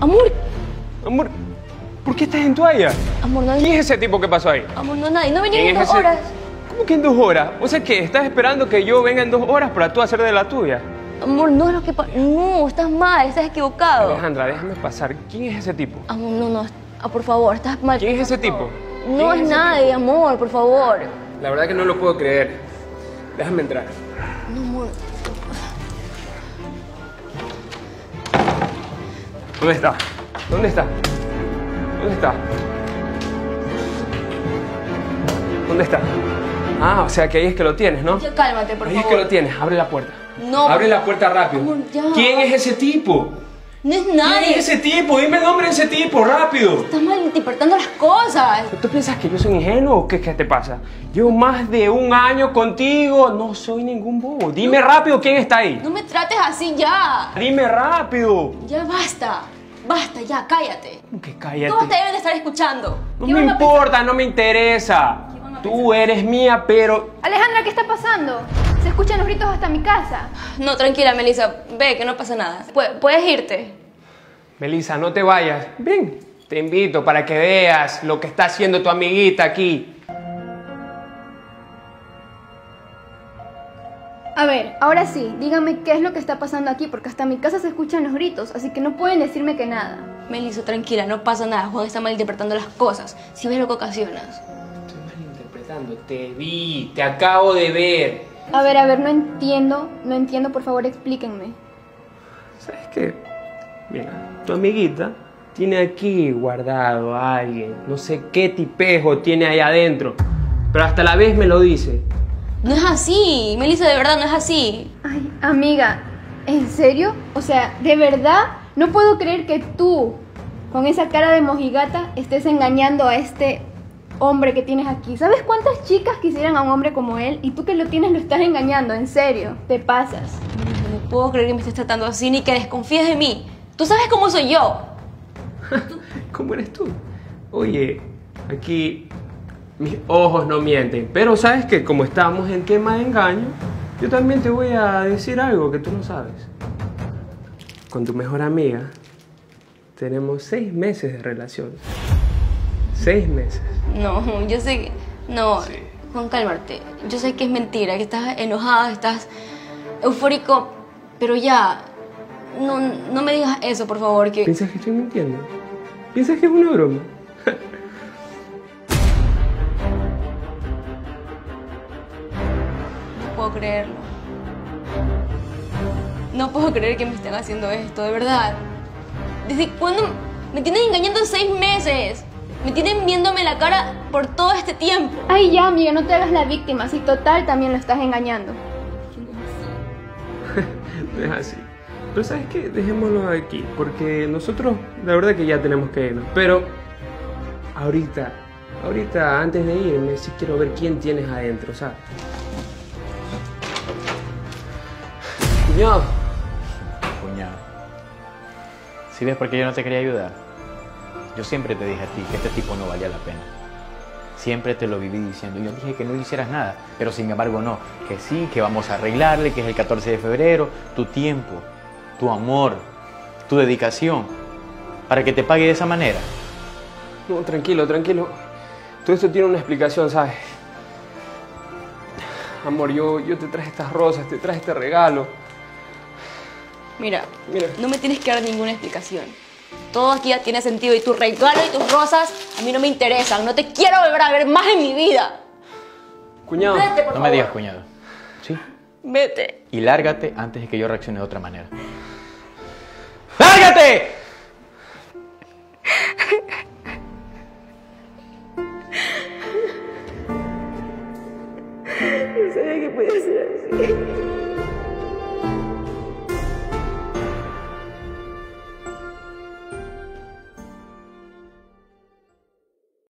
Amor, Amor, ¿por qué estás en toalla? amor, no ¿Quién es ese tipo que pasó ahí? Amor, no nadie. No venía ¿Quién en dos ese? horas. ¿Cómo que en dos horas? O sea, ¿qué? ¿Estás esperando que yo venga en dos horas para tú hacer de la tuya? Amor, no es lo que pasa. No, estás mal, estás equivocado. Alejandra, déjame pasar. ¿Quién es ese tipo? Amor, no, no. Ah, por favor, estás mal. ¿Quién es ese tipo? No ¿Quién es nadie, amor, por favor. La verdad que no lo puedo creer. Déjame entrar. No, amor. ¿Dónde está? ¿Dónde está? ¿Dónde está? ¿Dónde está? Ah, o sea que ahí es que lo tienes, ¿no? Ya cálmate, por Ahí es favor. que lo tienes. Abre la puerta. No. Abre la puerta rápido. Amor, ya. ¿Quién es ese tipo? No es ¿Quién nadie. es ese tipo? Dime el nombre de ese tipo, rápido. Estás malinterpretando las cosas. ¿Tú piensas que yo soy ingenuo o qué, qué te pasa? Llevo más de un año contigo. No soy ningún bobo. Dime rápido quién está ahí. No me trates así ya. Dime rápido. Ya basta. Basta, ya, cállate. ¿Cómo que Todos cállate? te deben de estar escuchando. No ¿Qué me importa, no me interesa. Tú eres mía, pero Alejandra, ¿qué está pasando? Se escuchan los gritos hasta mi casa. No, tranquila, Melissa. Ve, que no pasa nada. Pu- puedes irte. Melissa, no te vayas. Ven, te invito para que veas lo que está haciendo tu amiguita aquí. A ver, ahora sí, díganme qué es lo que está pasando aquí, porque hasta mi casa se escuchan los gritos, así que no pueden decirme que nada. Melissa, tranquila, no pasa nada. Juan está malinterpretando las cosas. Si ves lo que ocasionas. Estoy malinterpretando. Te vi, te acabo de ver. A ver, a ver, no entiendo, no entiendo, por favor explíquenme. ¿Sabes qué? Mira, tu amiguita tiene aquí guardado a alguien. No sé qué tipejo tiene ahí adentro. Pero hasta la vez me lo dice. No es así. Melissa, de verdad, no es así. Ay, amiga, ¿en serio? O sea, ¿de verdad? No puedo creer que tú, con esa cara de mojigata, estés engañando a este hombre que tienes aquí. ¿Sabes cuántas chicas quisieran a un hombre como él? Y tú que lo tienes lo estás engañando, en serio, te pasas. No puedo creer que me estés tratando así ni que desconfíes de mí. Tú sabes cómo soy yo. ¿Cómo eres tú? Oye, aquí mis ojos no mienten. Pero sabes que como estamos en tema de engaño, yo también te voy a decir algo que tú no sabes. Con tu mejor amiga tenemos seis meses de relación. Seis meses. No, yo sé que... No, Sí. Juan, cálmate. Yo sé que es mentira, que estás enojada, estás eufórico, pero ya... No, no me digas eso, por favor, que... ¿Piensas que estoy mintiendo? ¿Piensas que es una broma? No puedo creerlo. No puedo creer que me estén haciendo esto, de verdad. ¿Desde cuándo me tienen engañando seis meses? Me tienen viéndome la cara por todo este tiempo. Ay, ya, amiga, no te hagas la víctima, si total también lo estás engañando. No es así. Pero ¿sabes qué? Dejémoslo aquí, porque nosotros la verdad que ya tenemos que irnos. Pero ahorita, ahorita antes de irme, sí quiero ver quién tienes adentro, ¿sabes? Cuñado. Cuñado. ¿Sí ves por qué yo no te quería ayudar? Yo siempre te dije a ti que este tipo no valía la pena. Siempre te lo viví diciendo. Yo dije que no hicieras nada, pero sin embargo no. Que sí, que vamos a arreglarle, que es el 14 de febrero. Tu tiempo, tu amor, tu dedicación, para que te pague de esa manera. No, tranquilo, tranquilo. Todo esto tiene una explicación, ¿sabes? Amor, yo, yo te traje estas rosas, te traje este regalo. Mira, Mira. no me tienes que dar ninguna explicación. Todo aquí ya tiene sentido y tu regalo y tus rosas a mí no me interesan. No te quiero volver a ver más en mi vida. Cuñado. Vete, por No favor. me digas cuñado. ¿Sí? Vete. Y lárgate antes de que yo reaccione de otra manera. ¡Lárgate!